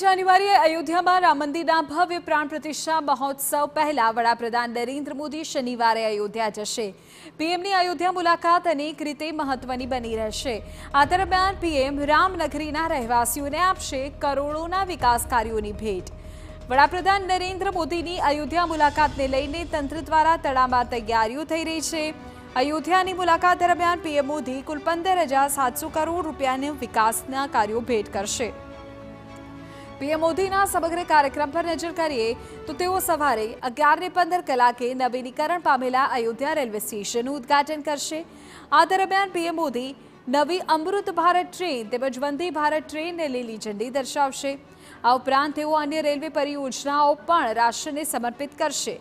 જાન્યુઆરીએ અયોધ્યામાં રામ મંદિરના ભવ્ય પ્રાણ પ્રતિષ્ઠા મહોત્સવ પહેલા વડાપ્રધાન નરેન્દ્ર મોદી શનિવારે અયોધ્યા જશે. પીએમની અયોધ્યા મુલાકાત અનેક રીતે મહત્વની બની રહેશે. આ દરમિયાન પીએમ રામનગરીના રહેવાસીઓને આપશે કરોડોના વિકાસ કાર્યોની ભેટ. વડાપ્રધાન નરેન્દ્ર મોદીની અયોધ્યા મુલાકાતને લઈને તંત્ર દ્વારા તડામાર તૈયારીઓ થઈ રહી છે. અયોધ્યાની મુલાકાત દરમિયાન પીએમ મોદી કુલ પંદર હજાર સાતસો કરોડ રૂપિયાના વિકાસના કાર્યો ભેટ કરશે. પીએમ મોદીના સમગ્ર કાર્યક્રમ પર નજર કરીએ તો તેઓ સવારે અગિયારને પંદર કલાકે નવીનીકરણ પામેલા અયોધ્યા રેલવે સ્ટેશનનું ઉદ્ઘાટન કરશે. આ દરમિયાન પીએમ મોદી નવી અમૃત ભારત ટ્રેન તેમજ વંદે ભારત ટ્રેનને લીલી ઝંડી દર્શાવશે. આ ઉપરાંત તેઓ અન્ય રેલવે પરિયોજનાઓ પણ રાષ્ટ્રને સમર્પિત કરશે.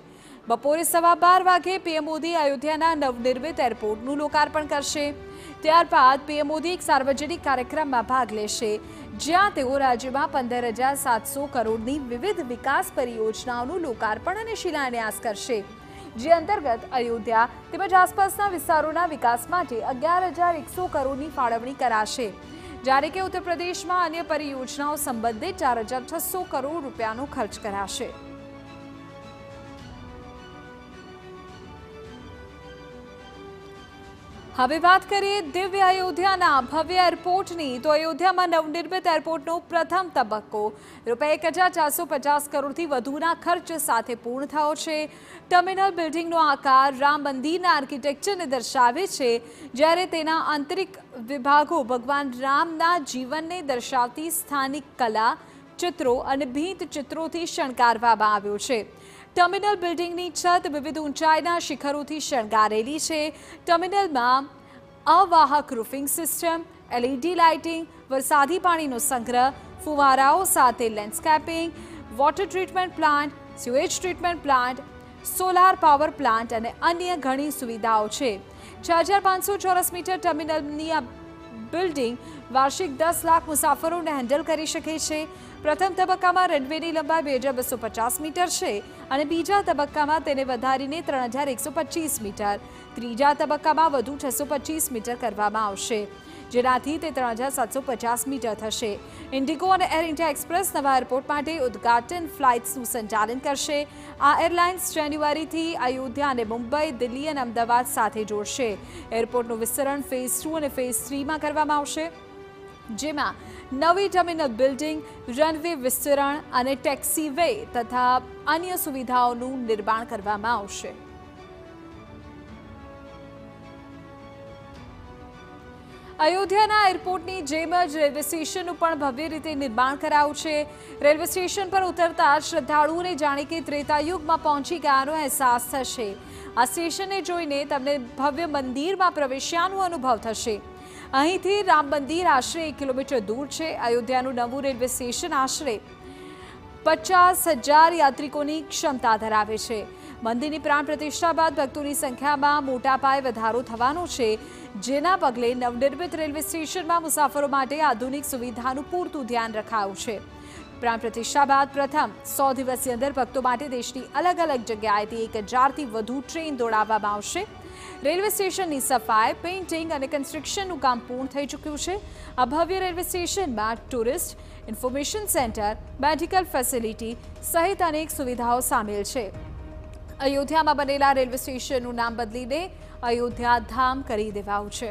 બપોરે સવા બાર વાગે પીએમ મોદી અયોધ્યાના નવનિર્મિત એરપોર્ટનું લોકાર્પણ કરશે. ત્યારબાદ પીએમ મોદી એક સાર્વજનિક કાર્યક્રમમાં ભાગ લેશે. જ્યાં તેઓ રાજ્યમાં પંદર હજાર સાતસો કરોડની વિવિધ વિકાસ પરિયોજનાઓનું લોકાર્પણ અને શિલાન્યાસ કરશે. જે અંતર્ગત અયોધ્યા તેમજ આસપાસના વિસ્તારોના વિકાસ માટે અગિયાર હજાર એકસો કરોડની ફાળવણી કરાશે. જ્યારે કે ઉત્તર પ્રદેશમાં અન્ય પરિયોજનાઓ સંબંધિત ચાર હજાર છસો કરોડ રૂપિયાનો ખર્ચ કરાશે. હવે વાત કરીએ દિવ્ય અયોધ્યાના ભવ્ય એરપોર્ટની. તો અયોધ્યામાં નવનિર્મિત એરપોર્ટનો પ્રથમ તબક્કો. રૂપિયા એક હજાર ચારસો પચાસ કરોડથી વધુના ખર્ચ સાથે પૂર્ણ થયો છે. ટર્મિનલ બિલ્ડિંગનો આકાર રામ મંદિરના આર્કિટેક્ચરને દર્શાવે છે, જ્યારે તેના આંતરિક વિભાગો ભગવાન રામના જીવનને દર્શાવતી સ્થાનિક કલા, ચિત્રો અને ભીંત ચિત્રોથી શણગારવામાં આવ્યો છે. ટર્મિનલ બિલ્ડિંગની છત વિવિધ ઊંચાઈના શિખરોથી શણગારેલી છે. ટર્મિનલમાં અવાહક રૂફિંગ સિસ્ટમ એલઈડી લાઇટિંગ, વરસાદી પાણીનો સંગ્રહ, ફુવારાઓ સાથે landscaping, water treatment plant sewage treatment plant solar power plant અને અન્ય ઘણી સુવિધાઓ છે. છ હજાર પાંચસો ચોરસ મીટર ટર્મિનલની બિલ્ડિંગ વાર્ષિક દસ લાખ મુસાફરોને હેન્ડલ કરી શકે છે. પ્રથમ તબક્કામાં રનવેની લંબાઈ બે હજાર બસો પચાસ મીટર છે અને બીજા તબક્કામાં તેને વધારીને ત્રણ હજાર એકસો પચીસ મીટર. ત્રીજા તબક્કામાં વધુ છસો પચીસ મીટર કરવામાં આવશે. જેનાથી તે ત્રણ હજાર સાતસો પચાસ મીટર થશે. ઇન્ડિગો અને એર ઇન્ડિયા એક્સપ્રેસ નવા એરપોર્ટ માટે ઉદ્ઘાટન ફ્લાઇટ્સનું સંચાલન કરશે. આ એરલાઇન્સ જાન્યુઆરીથી અયોધ્યા અને મુંબઈ, દિલ્હી અને અમદાવાદ સાથે જોડશે. એરપોર્ટનું વિસ્તરણ ફેઝ ટુ અને ફેઝ થ્રીમાં કરવામાં આવશે. જેમાં નવી ટર્મિનલ બિલ્ડિંગ, રનવે વિસ્તરણ અને ટેક્સી વે તથા અન્ય સુવિધાઓનું નિર્માણ કરવામાં આવશે. અયોધ્યાના એરપોર્ટની જેમ જ રેલવે સ્ટેશનનું પણ ભવ્ય રીતે નિર્માણ કરાયું છે. રેલવે સ્ટેશન પર ઉતરતા શ્રદ્ધાળુઓને જાણે કે ત્રેતાયુગમાં પહોંચી ગયાનો અહેસાસ થશે. આ સ્ટેશનને જોઈને તમને ભવ્ય મંદિરમાં પ્રવેશ્યાનો અનુભવ થશે. અહીંથી રામ મંદિર આશરે એક કિલોમીટર દૂર છે. અયોધ્યાનું નવું રેલવે સ્ટેશન આશરે પચાસ હજાર યાત્રિકોની ક્ષમતા ધરાવે છે. મંદિરની પ્રાણ પ્રતિષ્ઠા બાદ ભક્તોની સંખ્યામાં મોટા પાયે વધારો થવાનો છે, જેના પગલે નવનિર્મિત રેલવે સ્ટેશનમાં મુસાફરો માટે આધુનિક સુવિધાનું પૂરતું ધ્યાન રખાયું છે. પ્રાણ પ્રતિષ્ઠા બાદ પ્રથમ સો દિવસની અંદર ભક્તો માટે દેશની અલગ અલગ જગ્યાએથી એક હજારથી વધુ ટ્રેન દોડાવવામાં આવશે. રેલવે સ્ટેશનની સફાઈ, પેઇન્ટિંગ અને કન્સ્ટ્રક્શનનું કામ પૂર્ણ થઈ ચૂક્યું છે. આ ભવ્ય રેલવે સ્ટેશનમાં tourist, information centre, medical facility સહિત અનેક સુવિધાઓ સામેલ છે. અયોધ્યામાં બનેલા રેલવે સ્ટેશનનું નામ બદલીને અયોધ્યા ધામ કરી દેવાયું છે.